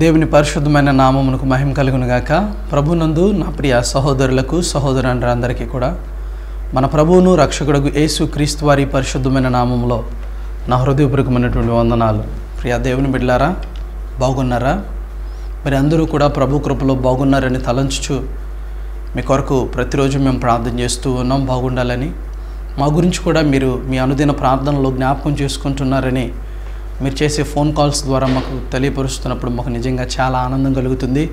దేవుని పరిశుద్ధమైన నామమునకు మహిమ కలుగును గాక ప్రభునందు నా ప్రియ సహోదరులకు సహోదరులందరికీ కూడా మన ప్రభువును రక్షకుడుకు యేసు క్రీస్తు వారి పరిశుద్ధమైన నామములో నా హృదయపూర్వకమైనటువంటి వందనాలు. ప్రియ దేవుని బిడ్డారా బాగున్నారా? మరి అందరూ కూడా ప్రభు కృపలో బాగున్నారని తలంచుచు మీ కొరకు ప్రతిరోజు మేము ప్రార్థన చేస్తూ ఉన్నాం బాగుండాలని. మా గురించి కూడా మీరు మీ అనుదిన ప్రార్థనలో జ్ఞాపకం చేసుకుంటున్నారని మీరు చేసే ఫోన్ కాల్స్ ద్వారా మాకు తెలియపరుస్తున్నప్పుడు మాకు నిజంగా చాలా ఆనందం కలుగుతుంది.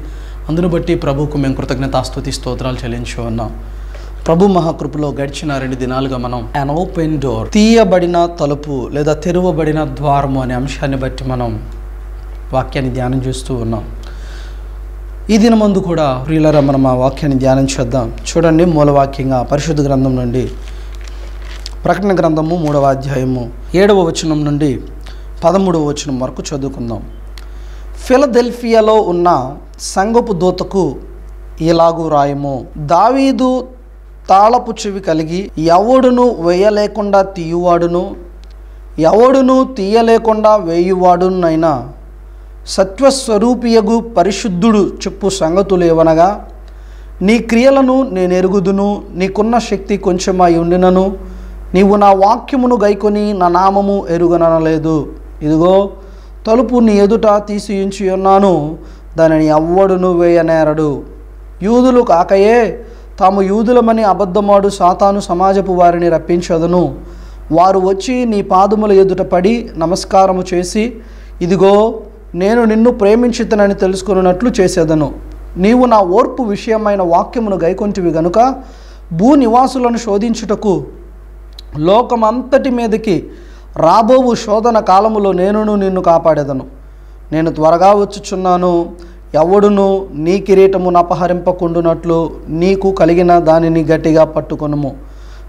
అందును బట్టి ప్రభువుకు మేము కృతజ్ఞతాస్తుతి స్తోత్రాలు చెల్లించి ఉన్నాం. ప్రభు మహాకృపలో గడిచిన రెండు దినాలుగా మనం అన్ ఓపెన్ డోర్ తీయబడిన తలుపు లేదా తెరవబడిన ద్వారము అనే అంశాన్ని బట్టి మనం వాక్యాన్ని ధ్యానం చేస్తూ ఉన్నాం. ఈ దినమందు కూడా ప్రియులరా మనం ఆ వాక్యాన్ని ధ్యానం చేద్దాం. చూడండి మూలవాక్యంగా పరిశుద్ధ గ్రంథం నుండి ప్రకటన గ్రంథము మూడవ అధ్యాయము ఏడవ వచనం నుండి పదమూడవ వచనం వరకు చదువుకుందాం. ఫిలదెల్ఫియాలో ఉన్న సంగపు దూతకు ఇలాగూ రాయము? దావీదు తాళపు చెవి కలిగి ఎవడును వేయలేకుండా తీయువాడును? ఎవడును తీయలేకుండా వేయువాడునైనా సత్వస్వరూపియగు పరిశుద్ధుడు చెప్పు సంగతులు ఏవనగా? నీ క్రియలను నేను ఎరుగుదును నీకున్న శక్తి కొంచెమై ఉండినను నీవు నా వాక్యమును గైకొని నా నామము ఎరుగనలేదు ఇదిగో తలుపు నీ ఎదుట తీసియుంచి ఉన్నాను దానిని ఎవ్వడును వేయనేరడు యూదులు కాకయే తాము యూదులమని అబద్ధమాడు సాతాను సమాజపు వారిని రప్పించదను. వారు వచ్చి నీ పాదముల ఎదుట పడి నమస్కారము చేసి ఇదిగో నేను నిన్ను ప్రేమించితనని తెలుసుకున్నట్లు చేసేదను. నీవు నా ఓర్పు విషయమైన వాక్యమును గైకొంటివి గనుక భూ నివాసులను శోధించుటకు లోకమంతటి మీదకి రాబోవు శోధన కాలములో నేనును నిన్ను కాపాడేదను. నేను త్వరగా వచ్చుచున్నాను. ఎవడును నీ కిరీటమును అపహరింపకుండునట్లు నీకు కలిగిన దానిని గట్టిగా పట్టుకొనుము.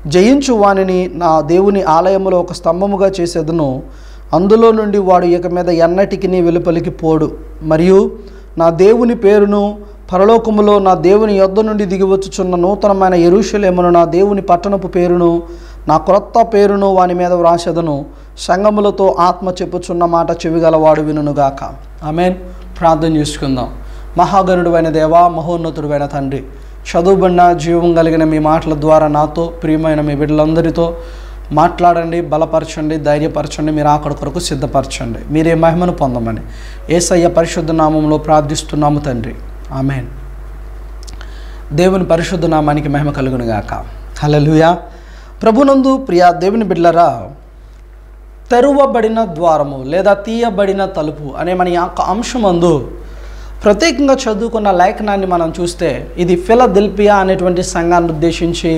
జయించు వానిని నా దేవుని ఆలయములో ఒక స్తంభముగా చేసేదను. అందులో నుండి వాడు ఇక మీద ఎన్నటికి నీ వెలుపలికి పోడు. మరియు నా దేవుని పేరును పరలోకములో నా దేవుని యొద్ద నుండి దిగివచ్చుచున్న నూతనమైన ఎరుషులేమను నా దేవుని పట్టణపు పేరును నా క్రొత్త పేరును వాని మీద వ్రాసెదను సంగములతో ఆత్మ చెప్పుచున్న మాట చెవిగలవాడు వినుగాక ఆమెన్. ప్రార్థన చేసుకుందాం. మహాగనుడువైన దేవా మహోన్నతుడువైన తండ్రి చదువుబడిన జీవం కలిగిన మీ మాటల ద్వారా నాతో ప్రియమైన మీ బిడ్డలందరితో మాట్లాడండి బలపరచండి ధైర్యపరచండి మీరు ఆకడ కొరకు సిద్ధపరచండి. మీరే మహిమను పొందమని ఏసయ్య పరిశుద్ధ నామంలో ప్రార్థిస్తున్నాము తండ్రి. ఆమెన్. దేవుని పరిశుద్ధ నామానికి మహిమ కలుగును గాక హల్లెలూయా. ప్రభునందు ప్రియా దేవుని బిడ్లరా తెరువబడిన ద్వారము లేదా తీయబడిన తలుపు అనే మన యొక్క అంశమందు ప్రత్యేకంగా చదువుకున్న లేఖనాన్ని మనం చూస్తే ఇది ఫిలదెల్పియా అనేటువంటి సంఘాన్ని ఉద్దేశించి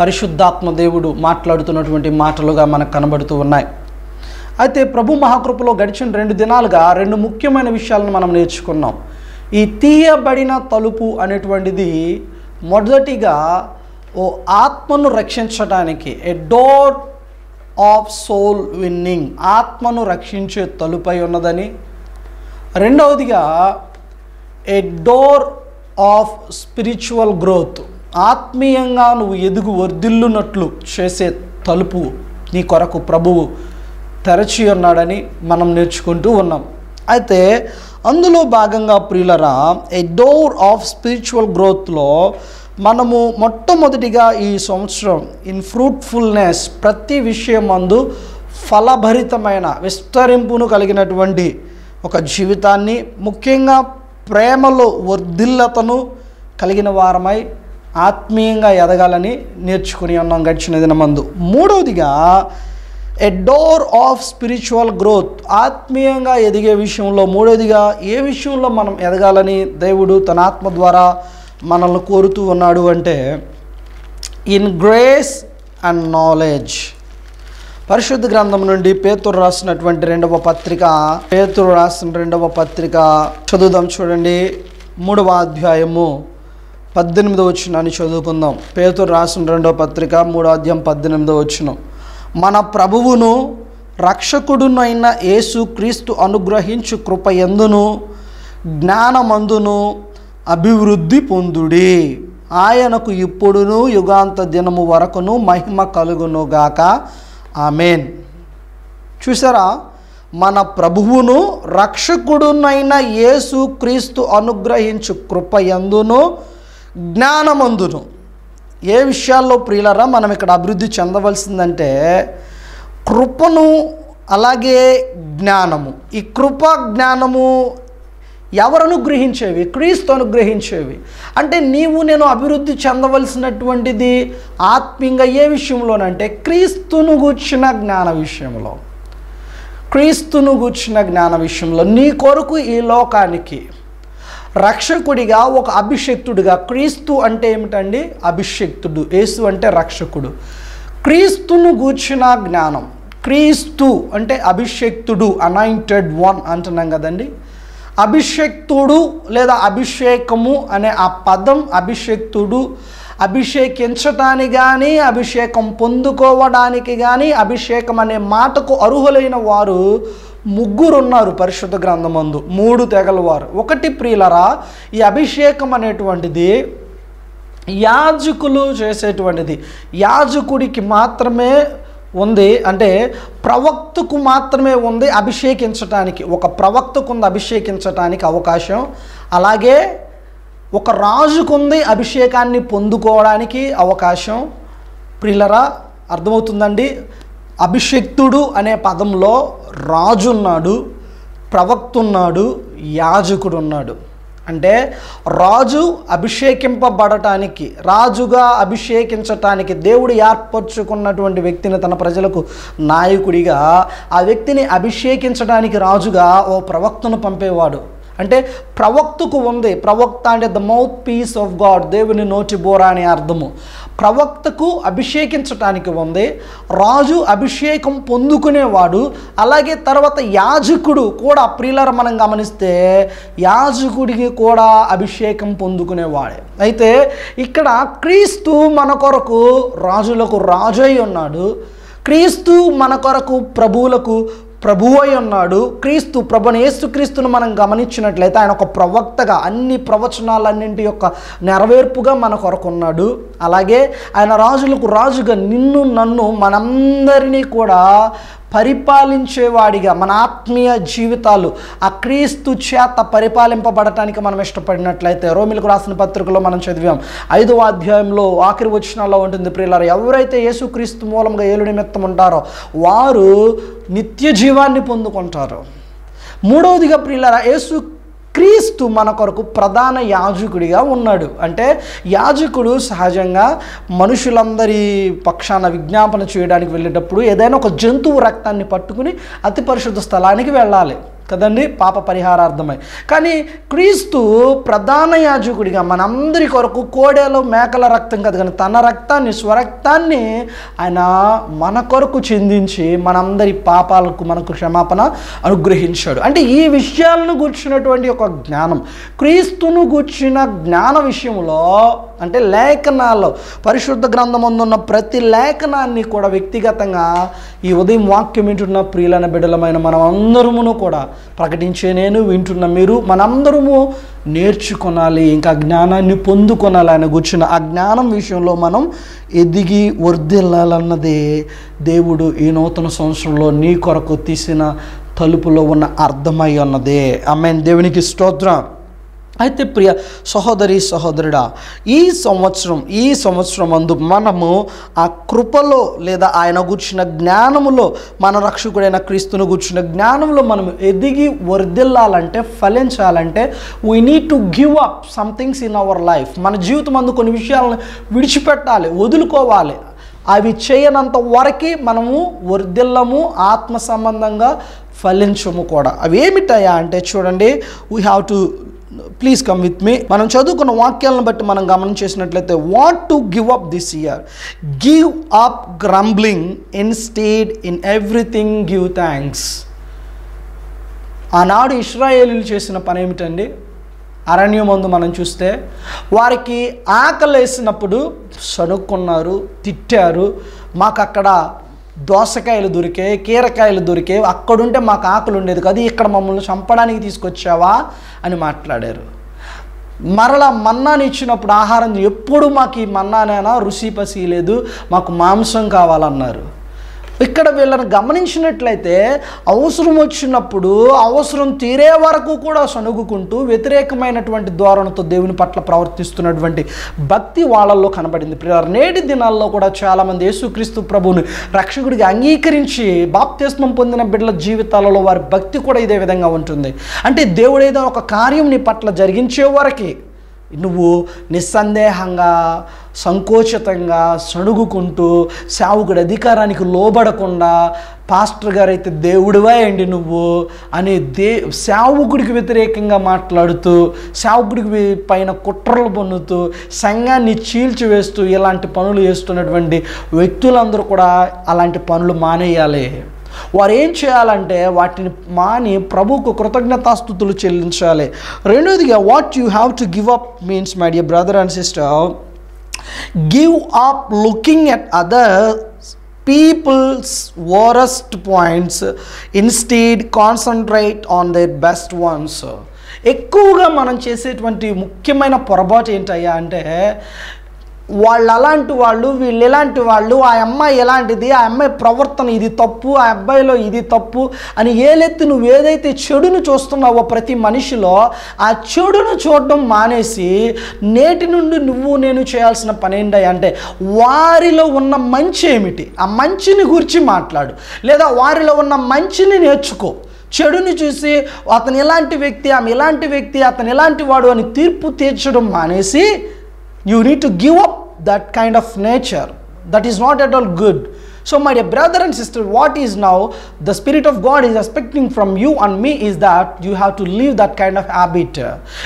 పరిశుద్ధాత్మ దేవుడు మాట్లాడుతున్నటువంటి మాటలుగా మనకు కనబడుతూ ఉన్నాయి. అయితే ప్రభు మహాకృపలో గడిచిన రెండు దినాలుగా రెండు ముఖ్యమైన విషయాలను మనం నేర్చుకున్నాం. ఈ తీయబడిన తలుపు అనేటువంటిది మొదటిగా ఓ ఆత్మను రక్షించడానికి a door of soul winning ఆత్మను రక్షించే తలుపై ఉన్నదని. రెండవదిగా a door of spiritual growth ఆత్మీయంగా నువ్వు ఎదుగు వర్ధిల్లునట్లు చేసే తలుపు నీ కొరకు ప్రభువు తెరచి ఉన్నాడని మనం నేర్చుకుంటూ ఉన్నాం. అయితే అందులో భాగంగా ప్రియులరా ఏ డోర్ ఆఫ్ స్పిరిచువల్ గ్రోత్లో మనము మొట్టమొదటిగా ఈ సంవత్సరం ఇన్ ఫ్రూట్ఫుల్నెస్ ప్రతి విషయం మందు ఫలభరితమైన విస్తరింపును కలిగినటువంటి ఒక జీవితాన్ని ముఖ్యంగా ప్రేమలో వర్ధిల్లతను కలిగిన వారమై ఆత్మీయంగా ఎదగాలని నేర్చుకుని ఉన్నాం గడిచిన దినమందు. మూడవదిగా a door of spiritual growth ఆత్మీయంగా ఎదిగే విషయంలో మూడవదిగా ఏ విషయంలో మనం ఎదగాలని దేవుడు తన ఆత్మ ద్వారా మనల్ని కోరుతూ ఉన్నాడు అంటే ఇన్ గ్రేస్ అండ్ నాలెడ్జ్. పరిశుద్ధ గ్రంథం నుండి పేతురు రాసినటువంటి రెండవ పత్రిక పేతురు రాసిన రెండవ పత్రిక చదువుదాం చూడండి మూడవ అధ్యాయము పద్దెనిమిదో వచ్చినాన్ని చదువుకుందాం. పేతురు రాసిన రెండవ పత్రిక మూడో అధ్యాయం పద్దెనిమిదో వచ్చిన మన ప్రభువును రక్షకుడునైన యేసు క్రీస్తు అనుగ్రహించు కృప ఎందును జ్ఞానమందును అభివృద్ధి పొందుడి. ఆయనకు ఇప్పుడును యుగాంత దినము వరకును మహిమ కలుగునుగాక ఆమెన్. చూసారా? మన ప్రభువును రక్షకుడునైన యేసు క్రీస్తు అనుగ్రహించు కృప ఎందును జ్ఞానమందును. ఏ విషయాల్లో ప్రియులరా మనం ఇక్కడ అభివృద్ధి చెందవలసిందంటే కృపను అలాగే జ్ఞానము. ఈ కృప జ్ఞానము ఎవరు అనుగ్రహించేవి క్రీస్తు అనుగ్రహించేవి. అంటే నీవు నేను అభివృద్ధి చెందవలసినటువంటిది ఆత్మీయంగా ఏ విషయంలోనంటే క్రీస్తును గూర్చిన జ్ఞాన విషయంలో. క్రీస్తును గూర్చిన జ్ఞాన విషయంలో. నీ కొరకు ఈ లోకానికి రక్షకుడిగా ఒక అభిషక్తుడిగా క్రీస్తు అంటే ఏమిటండి? అభిషక్తుడు. యేసు అంటే రక్షకుడు. క్రీస్తును గూర్చిన జ్ఞానం. క్రీస్తు అంటే అభిషక్తుడు అనాయింటెడ్ వన్ అంటున్నాం కదండి. అభిషేక్తుడు లేదా అభిషేకము అనే ఆ పదం అభిషేక్తుడు అభిషేకించటానికి కానీ అభిషేకం పొందుకోవడానికి కానీ అభిషేకం అనే మాటకు అర్హులైన వారు ముగ్గురు ఉన్నారు పరిశుద్ధ గ్రంథమందు. మూడు తెగల వారు. ఒకటి ప్రియులరా ఈ అభిషేకం అనేటువంటిది యాజకులు చేసేటువంటిది. యాజకుడికి మాత్రమే ఉంది. అంటే ప్రవక్తకు మాత్రమే ఉంది అభిషేకించటానికి. ఒక ప్రవక్తకు ఉంది అభిషేకించటానికి అవకాశం. అలాగే ఒక రాజుకుంది అభిషేకాన్ని పొందుకోవడానికి అవకాశం. ప్రిలరా అర్థమవుతుందండి? అభిషక్తుడు అనే పదంలో రాజు ఉన్నాడు ప్రవక్త యాజకుడు ఉన్నాడు అంటే రాజు అభిషేకింపబడటానికి రాజుగా అభిషేకించటానికి దేవుడు ఏర్పరచుకున్నటువంటి వ్యక్తిని తన ప్రజలకు నాయకుడిగా ఆ వ్యక్తిని అభిషేకించడానికి రాజుగా ఓ ప్రవక్తను పంపేవాడు. అంటే ప్రవక్తకు ఉంది. ప్రవక్త అంటే the mouthpiece of God దేవుని నోచిబోరా అనే అర్థము. ప్రవక్తకు అభిషేకించటానికి ఉంది. రాజు అభిషేకం పొందుకునేవాడు. అలాగే తర్వాత యాజకుడు కూడా ప్రియులర్ మనం గమనిస్తే యాజకుడికి కూడా అభిషేకం పొందుకునేవాడే. అయితే ఇక్కడ క్రీస్తు మన కొరకు రాజులకు రాజు అయి ఉన్నాడు. క్రీస్తు మన కొరకు ప్రభువులకు ప్రభువు అయి ఉన్నాడు. క్రీస్తు ప్రభుని యేసుక్రీస్తును మనం గమనించినట్లయితే ఆయన ఒక ప్రవక్తగా అన్ని ప్రవచనాలన్నింటి యొక్క నెరవేర్పుగా మన కొరకు ఉన్నాడు. అలాగే ఆయన రాజులకు రాజుగా నిన్ను నన్ను మనందరినీ కూడా పరిపాలించేవాడిగా మన ఆత్మీయ జీవితాలు ఆ క్రీస్తు చేత పరిపాలింపబడటానికి మనం ఇష్టపడినట్లయితే రోమిలకు రాసిన పత్రికలో మనం చదివాం ఐదవ అధ్యాయంలో ఆఖరి వచనాల్లో ఉంటుంది ప్రియులారు ఎవరైతే యేసుక్రీస్తు మూలంగా ఏలు నిమిత్తం ఉంటారో వారు నిత్య జీవాన్ని పొందుకుంటారు. మూడవదిగా ప్రియులారా యేసు క్రీస్తు మన కొరకు ప్రధాన యాజకుడిగా ఉన్నాడు. అంటే యాజకుడు సహజంగా మనుషులందరి పక్షాన విజ్ఞాపన చేయడానికి వెళ్ళేటప్పుడు ఏదైనా ఒక జంతువు రక్తాన్ని పట్టుకుని అతి పరిశుద్ధ స్థలానికి వెళ్ళాలి. కదండి? పాప పరిహారార్థమై. కానీ క్రీస్తు ప్రధాన యాజకుడిగా మనందరి కొరకు కోడేలు మేకల రక్తం కాదు కానీ తన రక్తాన్ని స్వరక్తాన్ని ఆయన మన కొరకు చెందించి మనందరి పాపాలకు మనకు క్షమాపణ అనుగ్రహించాడు. అంటే ఈ విషయాలను గూర్చినటువంటి ఒక జ్ఞానం. క్రీస్తును గూర్చిన జ్ఞాన విషయంలో అంటే లేఖనాల్లో పరిశుద్ధ గ్రంథం ఉన్న ప్రతి లేఖనాన్ని కూడా వ్యక్తిగతంగా ఈ ఉదయం వాక్యం వింటున్న ప్రియులైన బిడ్డలమైన మనం అందరమును కూడా ప్రకటించే నేను వింటున్న మీరు మనందరము నేర్చుకొనాలి ఇంకా జ్ఞానాన్ని పొందుకొనాలి ఆయన కూర్చున్న ఆ జ్ఞానం విషయంలో మనం ఎదిగి వర్ధిల్లాలన్నదే దేవుడు ఈ నూతన సంవత్సరంలో నీ కొరకు తీసిన తలుపులో ఉన్న అర్థమై ఉన్నదే. ఆమె దేవునికి స్తోత్రం. అయితే ప్రియ సహోదరి సహోదరుడా ఈ సంవత్సరం ఈ సంవత్సరం అందు మనము ఆ కృపలో లేదా ఆయన కూర్చున్న జ్ఞానములో మన రక్షకుడైన క్రీస్తును కూర్చున్న జ్ఞానంలో మనం ఎదిగి వర్దిల్లాలంటే ఫలించాలంటే we need to give up somethings in our life మన జీవితం అందు కొన్ని విషయాలను విడిచిపెట్టాలి వదులుకోవాలి. అవి చేయనంత వరకు మనము వర్దిల్లము ఆత్మ సంబంధంగా ఫలించము కూడా. అవి ఏమిటాయా అంటే చూడండి we have to please come with me మనం చదువుకున్న వాక్యాలను బట్టి మనం గమనం చేసినట్లయితే what to give up this year give up grumbling instead in everything give thanks ఆనాడు ఇస్రాయేలీలు చేసిన పని ఏమిటండి? అరణ్యమందు మనం చూస్తే వారికి ఆకలి వేసినప్పుడు సనుక్కున్నారు తిట్టారు. మాకు అక్కడ దోసకాయలు దొరికే కీరకాయలు దొరికే అక్కడుంటే మాకు ఆకలి ఉండేది కదా ఇక్కడ మమ్మల్ని చంపడానికి తీసుకొచ్చావా అని మాట్లాడారు. మరలా మన్నాని ఇచ్చినప్పుడు ఆహారం ఎప్పుడు మాకు ఈ మన్నానైనా రుచి పసి లేదు మాకు మాంసం కావాలన్నారు. ఇక్కడ వీళ్ళని గమనించినట్లయితే అవసరం వచ్చినప్పుడు అవసరం తీరే వరకు కూడా సనుగుకుంటూ వ్యతిరేకమైనటువంటి ధోరణితో దేవుని పట్ల ప్రవర్తిస్తున్నటువంటి భక్తి వాళ్ళల్లో కనబడింది. నేటి దినాల్లో కూడా చాలామంది యేసుక్రీస్తు ప్రభువుని రక్షకుడికి అంగీకరించి బాప్తిస్మం పొందిన బిడ్డల జీవితాలలో వారి భక్తి కూడా ఇదే విధంగా ఉంటుంది. అంటే దేవుడు ఏదో ఒక కార్యం నీ పట్ల జరిగించే వరకే నువ్వు నిస్సందేహంగా సంకోచితంగా సణుగుకుంటూ సేవకుడి అధికారానికి లోబడకుండా పాస్టర్ గారు అయితే దేవుడివా అండి నువ్వు అని దే సేవకుడికి వ్యతిరేకంగా మాట్లాడుతూ సేవకుడికి పైన కుట్రలు పొందుతూ సంఘాన్ని చీల్చివేస్తూ ఇలాంటి పనులు చేస్తున్నటువంటి వ్యక్తులందరూ కూడా అలాంటి పనులు మానేయాలి. వారు ఏం చేయాలంటే వాటిని మాని ప్రభుకు కృతజ్ఞతాస్థుతులు చెల్లించాలి. రెండోదిగా what you have to give up means my dear brother and sister give up looking at other people's worst points instead concentrate on their best ones ఎక్కువగా మనం చేసేటువంటి ముఖ్యమైన పొరపాటు ఏంటయ్యా అంటే వాళ్ళు అలాంటి వాళ్ళు వీళ్ళు ఇలాంటి వాళ్ళు ఆ అమ్మాయి ఎలాంటిది ఆ అమ్మాయి ప్రవర్తన ఇది తప్పు ఆ అబ్బాయిలో ఇది తప్పు అని ఏలెత్తి నువ్వు ఏదైతే చెడును చూస్తున్నావో ప్రతి మనిషిలో ఆ చెడును చూడడం మానేసి నేటి నుండి నువ్వు నేను చేయాల్సిన పని ఏంటి అంటే వారిలో ఉన్న మంచి ఏమిటి? ఆ మంచిని గురించి మాట్లాడు. లేదా వారిలో ఉన్న మంచిని నేర్చుకో. చెడుని చూసి అతను ఎలాంటి వ్యక్తి ఆమె ఇలాంటి వ్యక్తి అతను ఎలాంటి వాడు అని తీర్పు తీర్చడం మానేసి you need to give up that kind of nature that is not at all good so my brother and sister what is now the spirit of God is expecting from you and me is that you have to leave that kind of habit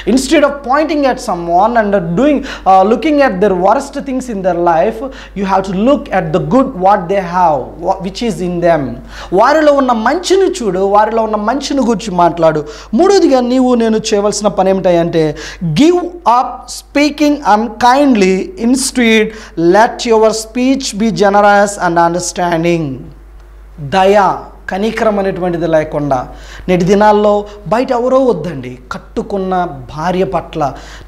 instead of pointing at someone and doing looking at their worst things in their life you have to look at the good what they have which is in them వారిలో ఉన్న మంచిని చూడు వారిలో ఉన్న మంచిని గురించి మాట్లాడు. మూడోదిగా నీవు నేను చేయవలసిన పని ఏమిటంటే give up speaking and kindly instead let your speech be generous and unders understanding దయ కనీకరం అనేటువంటిది లేకుండా నేటి దినాల్లో బయట ఎవరో వద్దండి. కట్టుకున్న భార్య పట్ల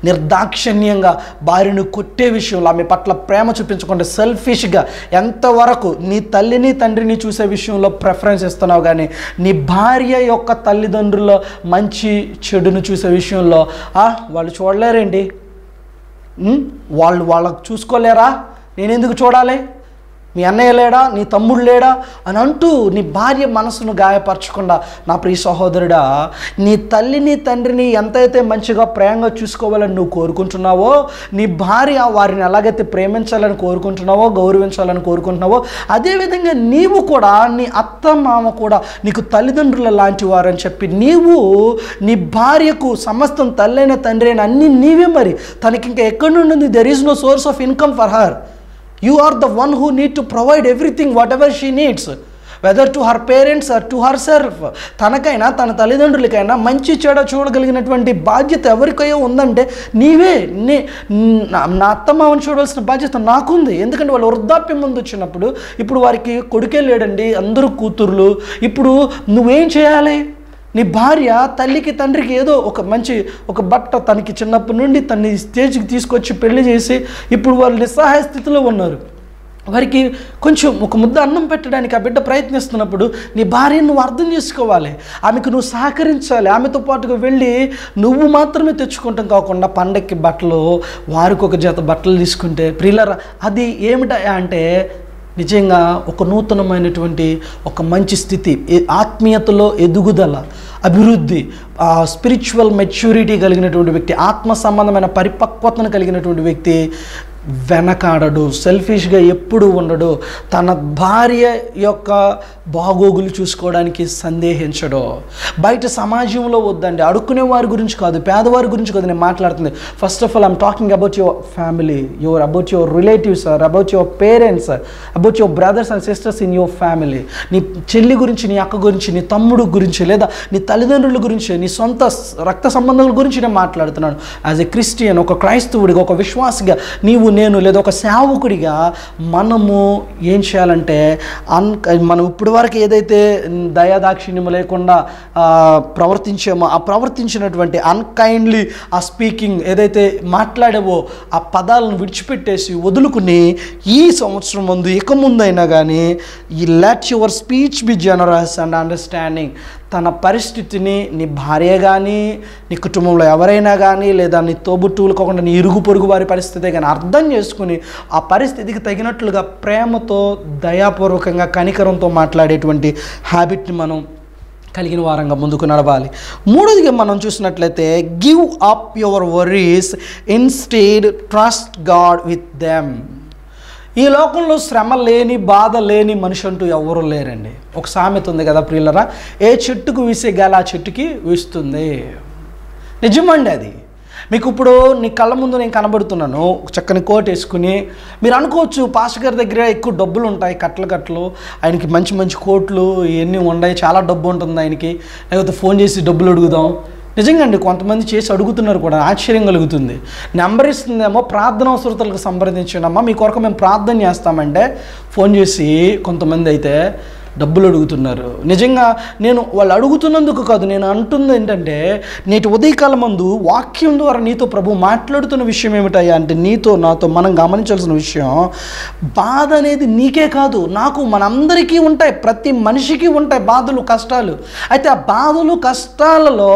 నిర్దాక్షిణ్యంగా భార్యను కొట్టే విషయంలో ఆమె పట్ల ప్రేమ చూపించకుండా సెల్ఫిష్గా ఎంతవరకు నీ తల్లిని తండ్రిని చూసే విషయంలో ప్రిఫరెన్స్ ఇస్తున్నావు కానీ నీ భార్య యొక్క తల్లిదండ్రుల మంచి చెడును చూసే విషయంలో వాళ్ళు చూడలేరండి వాళ్ళు వాళ్ళకు చూసుకోలేరా? నేను ఎందుకు చూడాలి? మీ అన్నయ్య లేడా? నీ తమ్ముడు లేడా? అని అంటూ నీ భార్య మనసును గాయపరచకుండా నా ప్రియ సహోదరుడా నీ తల్లిని తండ్రిని ఎంతైతే మంచిగా ప్రేమగా చూసుకోవాలని నువ్వు కోరుకుంటున్నావో నీ భార్య వారిని ఎలాగైతే ప్రేమించాలని కోరుకుంటున్నావో గౌరవించాలని కోరుకుంటున్నావో అదేవిధంగా నీవు కూడా నీ అత్త మామ కూడా నీకు తల్లిదండ్రుల లాంటి వారని చెప్పి నీవు నీ భార్యకు సమస్తం తల్లైన తండ్రి అయిన అన్ని నీవే మరి. తనకి ఇంకా ఎక్కడి నుండి there is no source of income for her you are the one who need to provide everything whatever she needs whether to her parents or to herself తనకైనా తన తల్లిదండ్రులకైనా మంచి చెడ చూడగలిగినటువంటి బాధ్యత ఎవరికైనా ఉందంటే నీవే. నీ నా- నా అత్తమామని చూడవలసిన బాధ్యత నాకుంది. ఎందుకంటే వాళ్ళు వృద్ధాప్యం ముందు వచ్చినప్పుడు ఇప్పుడు వారికి కొడుకే లేడండి అందరూ కూతుర్లు. ఇప్పుడు నువ్వేం చేయాలి? నీ భార్య తల్లికి తండ్రికి ఏదో ఒక మంచి ఒక బట్ట తనకి చిన్నప్పటి నుండి తన్ని స్టేజ్కి తీసుకొచ్చి పెళ్ళి చేసి ఇప్పుడు వాళ్ళు నిస్సహాయ స్థితిలో ఉన్నారు. వారికి కొంచెం ఒక ముద్ద అన్నం పెట్టడానికి ఆ బిడ్డ ప్రయత్నిస్తున్నప్పుడు నీ భార్యను నువ్వు అర్థం చేసుకోవాలి. ఆమెకు నువ్వు సహకరించాలి. ఆమెతో పాటుగా వెళ్ళి నువ్వు మాత్రమే తెచ్చుకుంటాం కాకుండా పండక్కి బట్టలు వారికి ఒక జత బట్టలు తీసుకుంటే ప్రియులరా అది ఏమిటా అంటే నిజంగా ఒక నూతనమైనటువంటి ఒక మంచి స్థితి ఆత్మీయతలో ఎదుగుదల అభివృద్ధి స్పిరిచువల్ మెచ్యూరిటీ కలిగినటువంటి వ్యక్తి ఆత్మ సంబంధమైన పరిపక్వతను కలిగినటువంటి వ్యక్తి వెనకాడడు సెల్ఫిష్గా ఎప్పుడు ఉండడు. తన భార్య యొక్క బాగోగులు చూసుకోవడానికి సందేహించడు. బయట సమాజంలో వద్దండి. అడుక్కునే వారి గురించి కాదు పేదవారి గురించి కాదు నేను మాట్లాడుతుంది. First of all I'm talking about your family your about your relatives or about your parents about your brothers and sisters in your family నీ చెల్లి గురించి నీ అక్క గురించి నీ తమ్ముడు గురించి లేదా నీ తల్లిదండ్రుల గురించి నీ సొంత రక్త సంబంధాల గురించి నేను మాట్లాడుతున్నాను. యాజ్ ఎ క్రిస్టియన్ ఒక క్రైస్తవుడిగా ఒక విశ్వాసిగా నీవు నేను లేదా ఒక సేవకుడిగా మనము ఏం చేయాలంటే అన్ మనం ఇప్పటి వరకు ఏదైతే దయాదాక్షిణ్యం లేకుండా ప్రవర్తించామో ఆ ప్రవర్తించినటువంటి అన్కైండ్లీ ఆ స్పీకింగ్ ఏదైతే మాట్లాడావో ఆ పదాలను విడిచిపెట్టేసి వదులుకుని ఈ సంవత్సరం ముందు ఇక ముందైనా కానీ ఈ let your speech be generous and understanding తన పరిస్థితిని నీ భార్య కానీ నీ కుటుంబంలో ఎవరైనా కానీ లేదా నీ తోబుట్టువులు కాకుండా నీ ఇరుగు పొరుగు వారి పరిస్థితి కానీ అర్థం చేసుకుని ఆ పరిస్థితికి తగినట్లుగా ప్రేమతో దయాపూర్వకంగా కనికరంతో మాట్లాడేటువంటి హ్యాబిట్ని మనం కలిగిన వారంగా ముందుకు నడవాలి. మూడోదిగా మనం చూసినట్లయితే give up your worries instead trust God with them. ఈ లోకంలో శ్రమ లేని బాధ లేని మనిషి అంటూ ఎవరు లేరండి. ఒక సామెత ఉంది కదా ప్రియులరా ఏ చెట్టుకు వీసే గాలి ఆ చెట్టుకి వీస్తుంది. నిజమండి అది. మీకు ఇప్పుడు నీ కళ్ళ ముందు నేను కనబడుతున్నాను చక్కని కోట్ వేసుకుని. మీరు అనుకోవచ్చు పాస్ గారి దగ్గర ఎక్కువ డబ్బులు ఉంటాయి కట్టలు కట్టలు. ఆయనకి మంచి మంచి కోట్లు ఇవన్నీ ఉన్నాయి చాలా డబ్బు ఉంటుంది ఆయనకి. లేకపోతే ఫోన్ చేసి డబ్బులు అడుగుదాం. నిజంగా అండి కొంతమంది చేసి అడుగుతున్నారు కూడా ఆశ్చర్యం కలుగుతుంది. నెంబర్ ఇస్తుందేమో ప్రార్థన అవసరతలకు సంప్రదించండమ్మా మీ కొరకు మేము ప్రార్థన చేస్తామంటే ఫోన్ చేసి కొంతమంది అయితే డబ్బులు అడుగుతున్నారు. నిజంగా నేను వాళ్ళు అడుగుతున్నందుకు కాదు నేను అంటుంది ఏంటంటే నేటి ఉదయకాలం మందు వాక్యం ద్వారా నీతో ప్రభు మాట్లాడుతున్న విషయం ఏమిటయ్యా అంటే నీతో నాతో మనం గమనించాల్సిన విషయం బాధ అనేది నీకే కాదు. నాకు మనందరికీ ఉంటాయి ప్రతి మనిషికి ఉంటాయి బాధలు కష్టాలు. అయితే ఆ బాధలు కష్టాలలో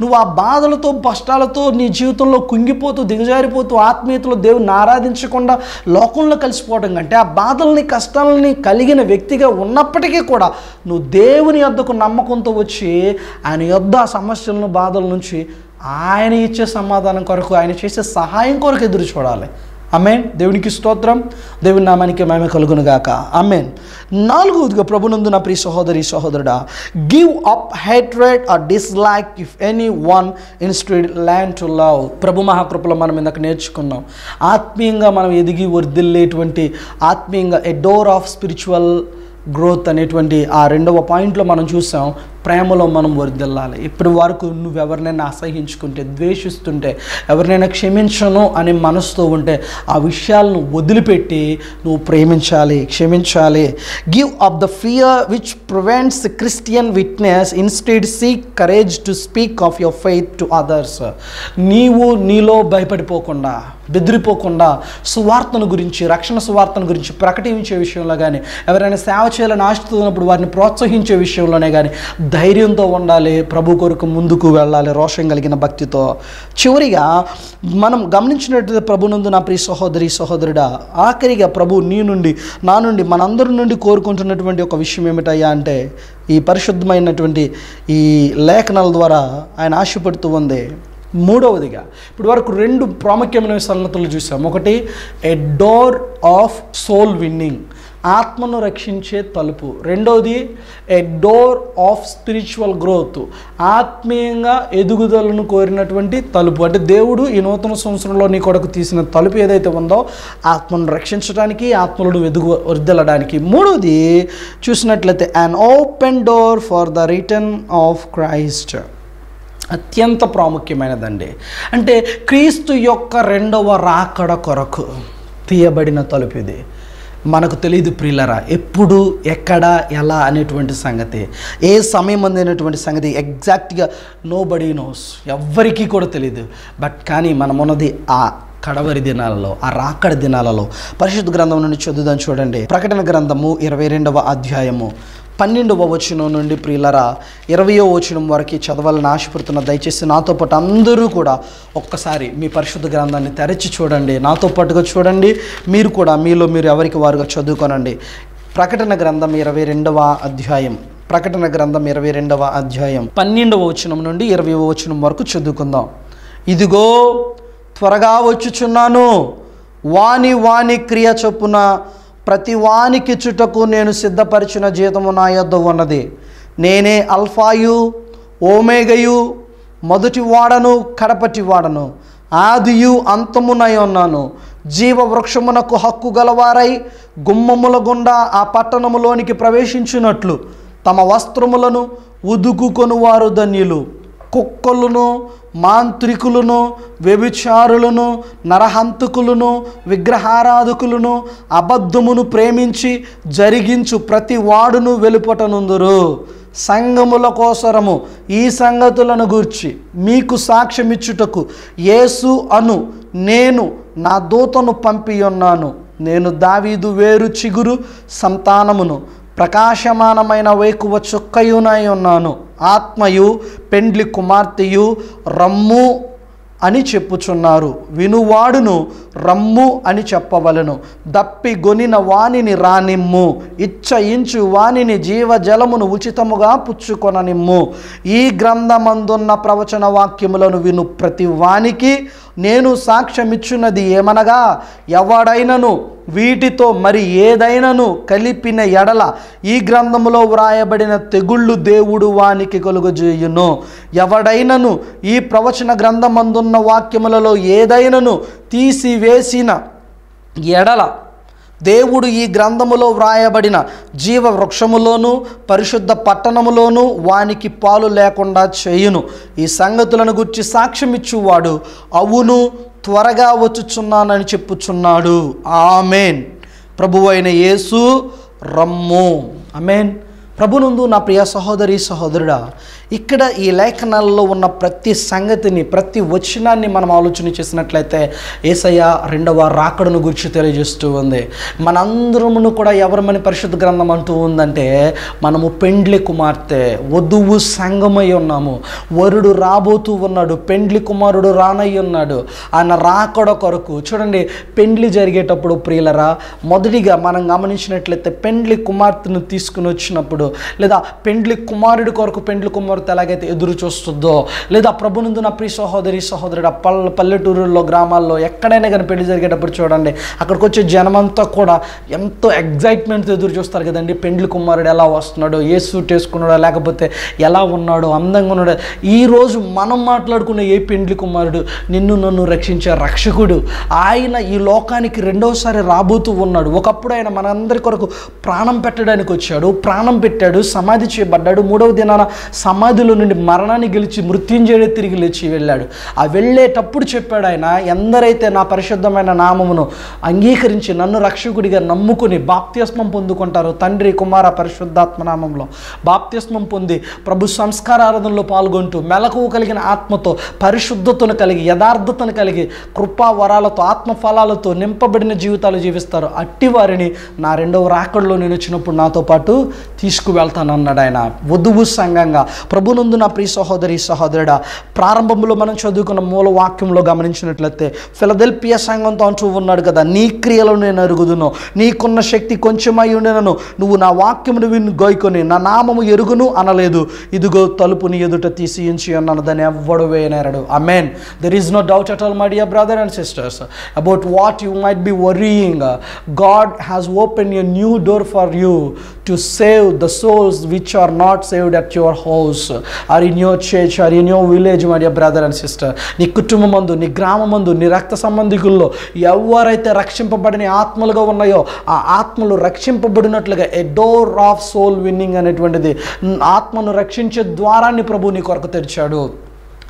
నువ్వు ఆ బాధలతో కష్టాలతో నీ జీవితంలో కుంగిపోతూ దిగజారిపోతూ ఆత్మీయతలో దేవుని ఆరాధించకుండా లోకంలో కలిసిపోవడం కంటే ఆ బాధల్ని కష్టాలని కలిగిన వ్యక్తిగా ఉన్నప్పటికీ కూడా నువ్వు దేవుని యొద్దకు నమ్మకంతో వచ్చి ఆయన యొద్ద సమస్యలను బాధల నుంచి ఆయన ఇచ్చే సమాధానం కొరకు ఆయన చేసే సహాయం కొరకు ఎదురు చూడాలి. అమేన్ దేవునికి స్తోత్రం. దేవుని నామానికి మేమే కలుగునుగాక అమేన్ నాలుగవదిగా ప్రభునందు నా ప్రియ సహోదరి సహోదరుడా give up hatred a dislike if anyone instead learn to love ప్రభు మహాకృపలో మనం ఇందాక నేర్చుకున్నాం. ఆత్మీయంగా మనం ఎదిగి వర్దిల్లేటువంటి ఆత్మీయంగా a door of spiritual growth అనేటువంటి ఆ రెండవ పాయింట్లో మనం చూసాం. ప్రేమలో మనం వర్దిల్లాలి ఇప్పటి వరకు నువ్వు ఎవరినైనా అసహించుకుంటే ద్వేషిస్తుంటే ఎవరినైనా క్షమించను అనే మనసుతో ఉంటే ఆ విషయాలను వదిలిపెట్టి నువ్వు ప్రేమించాలి క్షమించాలి. Give up the fear which prevents Christian witness instead seek courage to speak of your faith to others నీవు నీలో భయపడిపోకుండా బెదిరిపోకుండా సువార్తను గురించి రక్షణ సువార్తను గురించి ప్రకటించే విషయంలో కానీ ఎవరైనా సేవ చేయాలని ఆశిస్తున్నప్పుడు వారిని ప్రోత్సహించే విషయంలోనే కానీ ధైర్యంతో ఉండాలి ప్రభు కొరకు ముందుకు వెళ్ళాలి రోషం కలిగిన భక్తితో. చివరిగా మనం గమనించినట్టు ప్రభునందు నా ప్రియ సహోదరి సహోదరుడా ఆఖరిగా ప్రభు నీ నుండి నా నుండి మనందరి నుండి కోరుకుంటున్నటువంటి ఒక విషయం ఏమిటయ్యా అంటే ఈ పరిశుద్ధమైనటువంటి ఈ లేఖనాల ద్వారా ఆయన ఆశపడుతూ ఉంది. మూడవదిగా ఇప్పుడు వరకు రెండు ప్రాముఖ్యమైన సంగతులు చూసాం. ఒకటి a door of soul winning. ఆత్మను రక్షించే తలుపు. రెండవది a door of spiritual growth ఆత్మీయంగా ఎదుగుదలను కోరినటువంటి తలుపు. అంటే దేవుడు ఈ నూతన సంవత్సరంలో నీ కొరకు తీసిన తలుపు ఏదైతే ఉందో ఆత్మను రక్షించడానికి ఆత్మలను ఎదుగు వర్దలడానికి మూడవది చూసినట్లయితే an open door for the return of Christ అత్యంత ప్రాముఖ్యమైనదండి. అంటే క్రీస్తు యొక్క రెండవ రాకడ కొరకు తీయబడిన తలుపు ఇది. మనకు తెలియదు ప్రియులరా ఎప్పుడు ఎక్కడ ఎలా అనేటువంటి సంగతి. ఏ సమయం అందినటువంటి సంగతి ఎగ్జాక్ట్గా నో బడీ నోస్ ఎవ్వరికీ కూడా తెలియదు బట్ కానీ మనం ఉన్నది ఆ కడవరి దినాలలో ఆ రాకడ దినాలలో. పరిశుద్ధ గ్రంథం నుండి చదువుదాం చూడండి. ప్రకటన గ్రంథము ఇరవై రెండవ అధ్యాయము. పన్నెండవ వచనం నుండి ప్రియులరా ఇరవయో వచనం వరకు చదవాలని ఆశపడుతున్న దయచేసి నాతో పాటు అందరూ కూడా ఒక్కసారి మీ పరిశుద్ధ గ్రంథాన్ని తెరచి చూడండి. నాతో పాటుగా చూడండి. మీరు కూడా మీలో మీరు ఎవరికి వారుగా చదువుకోనండి. ప్రకటన గ్రంథం ఇరవై రెండవ అధ్యాయం. ప్రకటన గ్రంథం ఇరవై రెండవ అధ్యాయం. పన్నెండవ వచనం నుండి ఇరవై వచనం వరకు చదువుకుందాం. ఇదిగో త్వరగా వచ్చుచున్నాను. వాని వాని క్రియ చొప్పున ప్రతి వానికి చుటకు నేను సిద్ధపరిచిన జీతము నా యొద్ద ఉన్నది. నేనే అల్ఫాయు ఓమేగయు మొదటి వాడను కడపటి వాడను ఆదియు అంతమునై ఉన్నాను. జీవ వృక్షమునకు హక్కు గలవారై గుమ్మముల గుండా ఆ పట్టణములోనికి ప్రవేశించినట్లు తమ వస్త్రములను ఉదుకుకొనువారు ధన్యులు. కుక్కలను మాంత్రికులను వ్యభిచారులను నరహంతకులను విగ్రహారాధకులను అబద్ధమును ప్రేమించి జరిగించు ప్రతి వాడును వెలుపటనుందురు. సంగముల కోసరము ఈ సంగతులను గూర్చి మీకు సాక్ష్యమిచ్చుటకు యేసు అను నేను నా దూతను పంపి ఉన్నాను నేను దావీదు వేరు చిగురు సంతానమును ప్రకాశమానమైన వేకువ చుక్కయునై ఉన్నాను. ఆత్మయు పెండ్లి కుమార్తెయు రమ్ము అని చెప్పుచున్నారు. వినువాడును రమ్ము అని చెప్పవలను. దప్పి గొనిన వానిని రానిమ్ము. ఇచ్చయించు వానిని జీవజలమును ఉచితముగా పుచ్చుకొననిమ్ము. ఈ గ్రంథమందున్న ప్రవచన వాక్యములను విను ప్రతి వానికి. నేను సాక్ష్యమిచ్చున్నది ఏమనగా ఎవడైనను వీటితో మరి ఏదైనను కలిపిన ఎడల ఈ గ్రంథములో వ్రాయబడిన తెగుళ్ళు దేవుడు వానికి కలుగజేయును. ఎవడైనను ఈ ప్రవచన గ్రంథమందున్న వాక్యములలో ఏదైనను తీసివేసిన ఎడల దేవుడు ఈ గ్రంథములో వ్రాయబడిన జీవ వృక్షములోను పరిశుద్ధ పట్టణములోను వానికి పాలు లేకుండా చేయును. ఈ సంగతులను గుర్చి సాక్ష్యమిచ్చువాడు. అవును త్వరగా వచ్చుచున్నానని చెప్పుచున్నాడు. ఆమెన్. ప్రభువైన యేసు రమ్ము. అమేన్ ప్రభునందు నా ప్రియ సహోదరి సహోదరుడా ఇక్కడ ఈ లేఖనాల్లో ఉన్న ప్రతి సంగతిని ప్రతి వచనాన్ని మనం ఆలోచన చేసినట్లయితే ఏసయ్య రెండవ రాకడను గురించి తెలియజేస్తూ ఉంది. మనందరమును కూడా ఎవరమని పరిశుద్ధ గ్రంథం అంటూ ఉందంటే మనము పెండ్లి కుమార్తె వధువు సంగమై ఉన్నాము. వరుడు రాబోతూ ఉన్నాడు పెండ్లి కుమారుడు రానై ఉన్నాడు. ఆయన రాకడ కొరకు చూడండి పెండ్లి జరిగేటప్పుడు ప్రియులరా మొదటిగా మనం గమనించినట్లయితే పెండ్లి కుమార్తెను తీసుకుని వచ్చినప్పుడు లేదా పెండ్లి కుమారుడి కొరకు పెండ్లి కుమార్తె ఎలాగైతే ఎదురు చూస్తుందో? లేదా ప్రభునందు నా ప్రియ సహోదరి సహోదరుడు పల్ల పల్లె పల్లెటూరుల్లో గ్రామాల్లో ఎక్కడైనా కానీ పెళ్ళి జరిగేటప్పుడు చూడండి అక్కడికి వచ్చే జనమంతా కూడా ఎంతో ఎగ్జైట్మెంట్తో ఎదురు చూస్తారు కదండి. పెండ్లి కుమారుడు ఎలా వస్తున్నాడు ఏ సూట్ వేసుకున్నాడో లేకపోతే ఎలా ఉన్నాడో అందంగా ఉన్నాడో? ఈరోజు మనం మాట్లాడుకునే ఏ పెండ్లి కుమారుడు నిన్ను నన్ను రక్షించే రక్షకుడు. ఆయన ఈ లోకానికి రెండోసారి రాబోతూ ఉన్నాడు. ఒకప్పుడు ఆయన మనందరి కొరకు ప్రాణం పెట్టడానికి వచ్చాడు ప్రాణం పెట్టాడు సమాధి చేయబడ్డాడు. మూడవ దినాన సమాధిలో నుండి మరణాన్ని గెలిచి మృత్యుంజయుడే తిరిగి లేచి వెళ్ళాడు. ఆ వెళ్ళేటప్పుడు చెప్పాడు ఆయన ఎందరైతే నా పరిశుద్ధమైన నామమును అంగీకరించి నన్ను రక్షకుడిగా నమ్ముకుని బాప్త్యస్మం పొందుకుంటారో తండ్రి కుమార పరిశుద్ధాత్మ నామంలో బాప్త్యస్మం పొంది ప్రభు సంస్కారారాధనలో పాల్గొంటూ మెలకువ కలిగిన ఆత్మతో పరిశుద్ధతను కలిగి యథార్థతను కలిగి కృపా వరాలతో ఆత్మఫలాలతో నింపబడిన జీవితాలు జీవిస్తారు. అట్టి వారిని నా రెండవ రాకడలో నేను వచ్చినప్పుడు నాతో పాటు తీసుకువెళ్తానన్నాడు ఆయన. వధువు సంఘంగా ప్రభునందు నా ప్రియ సహోదరి సహోదరుడా ప్రారంభంలో మనం చదువుకున్న మూల వాక్యంలో గమనించినట్లయితే ఫిలదెల్పియా సంఘంతో అంటూ ఉన్నాడు కదా నీ క్రియలు నేను అరుగుదును నీకున్న శక్తి కొంచెమై ఉండెనను నువ్వు నా వాక్యమును విని గోయికొని నా నామము ఎరుగును అనలేదు. ఇదిగో తలుపుని ఎదుట తీసియించి అన్నాను దాన్ని ఎవ్వడు వేయనేరడు. Amen there is no doubt at all my dear brother and sisters about what you might be worrying God has open a new door for you to save the souls which are not saved at your house or in your church or in your village my brother and sister నీ కుటుంబం మందు నీ గ్రామం మందు నీ రక్త సంబంధికుల్లో ఎవరైతే రక్షింపబడిన ఆత్మలుగా ఉన్నాయో ఆ ఆత్మలు రక్షింపబడినట్లుగా a door of soul winning అనేటువంటిది. ఆత్మను రక్షించే ద్వారాన్ని ప్రభు నీ కొరకు తెరిచాడు.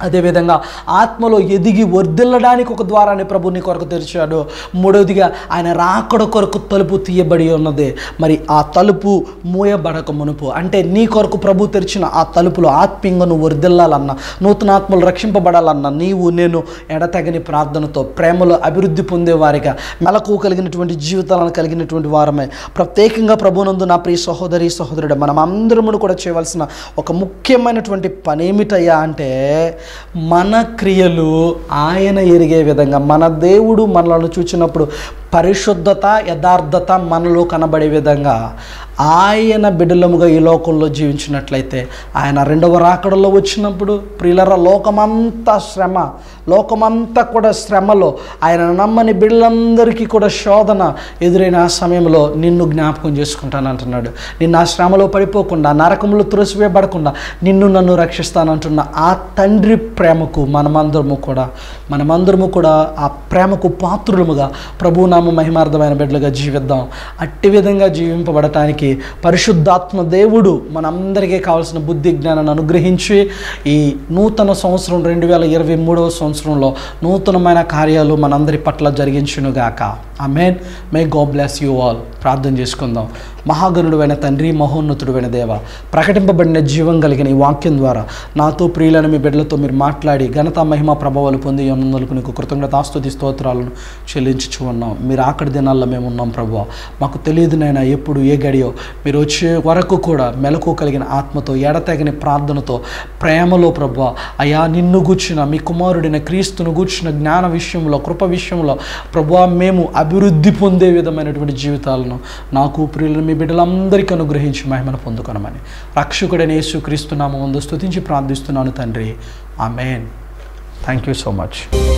అదేవిధంగా ఆత్మలో ఎదిగి వర్దిల్లడానికి ఒక ద్వారాన్ని ప్రభు నీ కొరకు తెరిచాడు. మూడవదిగా ఆయన రాకడ కొరకు తలుపు తీయబడి ఉన్నది. మరి ఆ తలుపు మూయబడక మునుపు. అంటే నీ కొరకు ప్రభు తెరిచిన ఆ తలుపులో ఆత్మీయంగా నువ్వు నూతన ఆత్మలు రక్షింపబడాలన్నా నీవు నేను ఎడతగని ప్రార్థనతో ప్రేమలో అభివృద్ధి పొందే వారిగా మెలకు కలిగినటువంటి జీవితాలను కలిగినటువంటి వారమే ప్రత్యేకంగా ప్రభునందు నా ప్రియ సహోదరి సహోదరుడు మనం అందరము కూడా చేయవలసిన ఒక ముఖ్యమైనటువంటి పని ఏమిటయ్యా అంటే మన క్రియలు ఆయన ఎరిగే విధంగా మన దేవుడు మనలను చూచినప్పుడు పరిశుద్ధత యథార్థత మనలో కనబడే విధంగా ఆయన బిడ్డలముగా ఈ లోకంలో జీవించినట్లయితే ఆయన రెండవ రాకడలో వచ్చినప్పుడు ప్రియులర లోకమంతా శ్రమ లోకమంతా కూడా శ్రమలో ఆయన నమ్మని బిడ్డలందరికీ కూడా శోధన ఎదురైన ఆ సమయంలో నిన్ను జ్ఞాపకం చేసుకుంటానంటున్నాడు నిన్ను ఆ శ్రమలో పడిపోకుండా నరకంలో తులసివేయబడకుండా నిన్ను నన్ను రక్షిస్తానంటున్న ఆ తండ్రి ప్రేమకు మనమందరము కూడా మనమందరము కూడా ఆ ప్రేమకు పాత్రులముగా ప్రభు నామ మహిమార్థమైన బిడ్డలుగా జీవిద్దాం. అట్టి విధంగా జీవింపబడటానికి పరిశుద్ధాత్మ దేవుడు మనందరికీ కావాల్సిన బుద్ధి జ్ఞానాన్ని అనుగ్రహించి ఈ నూతన సంవత్సరం రెండు వేల ఇరవై మూడవ సంవత్సరంలో నూతనమైన కార్యాలు మనందరి పట్ల జరిగించునుగాక. Amen may God bless you all. ప్రార్థన చేసుకుందాం. మహాగణుడువైన తండ్రి మహోన్నతుడువైన దేవ ప్రకటింపబడిన జీవం కలిగిన ఈ వాక్యం ద్వారా నాతో ప్రియులను మీ బిడ్డలతో మీరు మాట్లాడి ఘనత మహిమ ప్రభావాలు పొంది ఉన్నందుకు నీకు కృతజ్ఞతాస్తుతి స్తోత్రాలను చెల్లించుచు ఉన్నాం. మీరు ఆఖరి దినాల్లో మేము ఉన్నాం ప్రభు మాకు తెలియదునైనా ఎప్పుడు ఏ గడియో. మీరు వచ్చే వరకు కూడా మెలకు కలిగిన ఆత్మతో ఎడతెగని ప్రార్థనతో ప్రేమలో ప్రభు అయా నిన్ను గూర్చిన మీ కుమారుడిన క్రీస్తును గూర్చిన జ్ఞాన విషయంలో కృప విషయంలో ప్రభు మేము అభివృద్ధి పొందే విధమైనటువంటి జీవితాలను నాకు ప్రియులను మీ బిడ్డలందరికీ అనుగ్రహించి మహిమను పొందుకొనమని. రక్షకుడైన యేసు క్రీస్తు నామం ముందు ప్రార్థిస్తున్నాను తండ్రి. Amen. Thank you so much